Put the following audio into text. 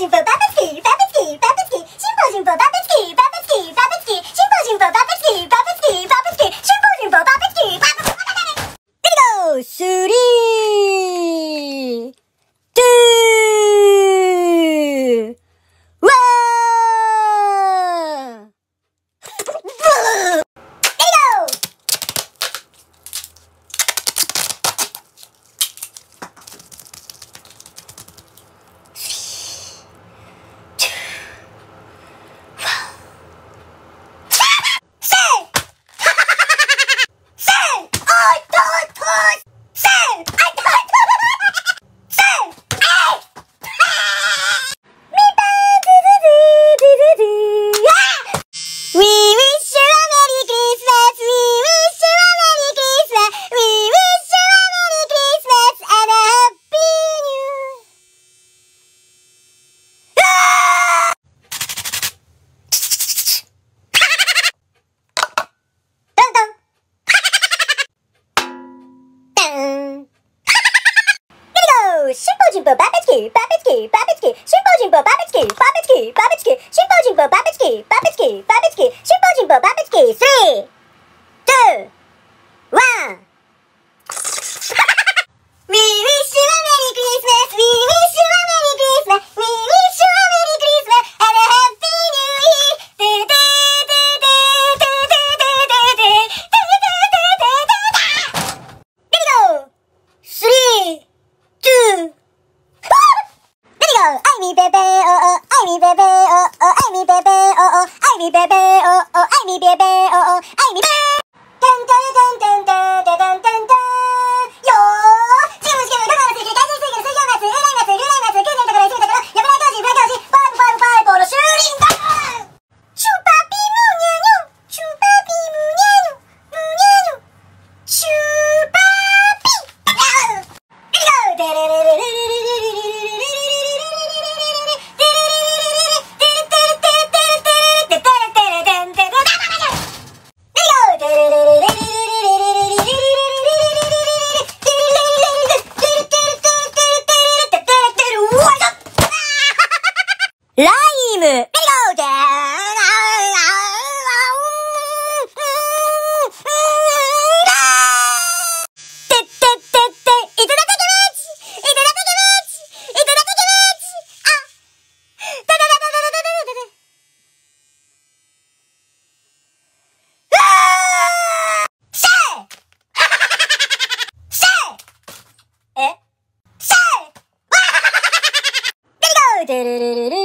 You for Bubba 심포진포 바베치기 바베치기 바베치기 심포진포 바베치기 바베치기 바베치기 심포진포 바베치기 바베치기 바베치기 심포진포 바베치기 3 2 1みべべおお、あいみべべおお、あいみべべおお、あいみべべおお、あいみべべおお、あいみべべム、メリゴーデルルル